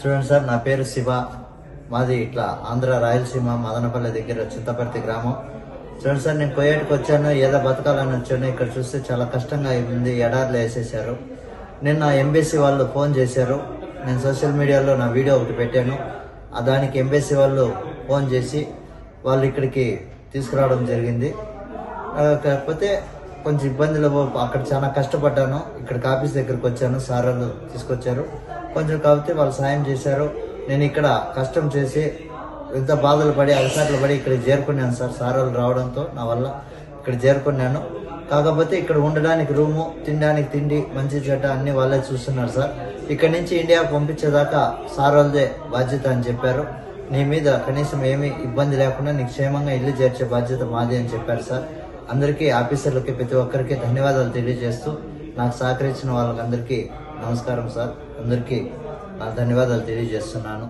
చూడండి సార్ నా పేరు శివ. మాది ఇట్లా ఆంధ్ర రాయలసీమ మదనపల్లి దగ్గర చింతపర్తి గ్రామం. చూడండి సార్ నేను కొయ్యేటికి వచ్చాను ఏదో బతకాలని వచ్చాను. ఇక్కడ చూస్తే చాలా కష్టంగా ఉంది ఎడార్లు వేసేసారు నిన్న ఎంబీసీ వాళ్ళు ఫోన్ చేశారు. నేను సోషల్ మీడియాలో నా వీడియో ఒకటి పెట్టాను. దానికి ఎంబీసీ వాళ్ళు ఫోన్ చేసి వాళ్ళు ఇక్కడికి తీసుకురావడం జరిగింది. కాకపోతే కొంచెం ఇబ్బందులు అక్కడ చాలా కష్టపడ్డాను. ఇక్కడికి ఆఫీస్ దగ్గరికి వచ్చాను. సార్ వాళ్ళు తీసుకొచ్చారు. కొంచెం కాబట్టి వాళ్ళు సాయం చేశారు. నేను ఇక్కడ కష్టం చేసి ఎంత బాధలు పడి అలసాట్లు పడి ఇక్కడ చేరుకున్నాను సార్. సార్ వాళ్ళు రావడంతో నా వల్ల ఇక్కడ చేరుకున్నాను. కాకపోతే ఇక్కడ ఉండడానికి రూము తినడానికి తిండి మంచి చెడ్డ అన్ని వాళ్ళే చూస్తున్నారు సార్. ఇక్కడ నుంచి ఇండియా పంపించేదాకా సార్ వాళ్ళదే బాధ్యత అని చెప్పారు. నీ మీద కనీసం ఏమీ ఇబ్బంది లేకుండా నీకు క్షేమంగా ఇల్లు చేర్చే బాధ్యత మాది అని చెప్పారు సార్. అందరికీ ఆఫీసర్లకి ప్రతి ఒక్కరికి ధన్యవాదాలు తెలియజేస్తూ నాకు సహకరించిన వాళ్ళకందరికీ నమస్కారం సార్. అందరికీ నా ధన్యవాదాలు తెలియజేస్తున్నాను.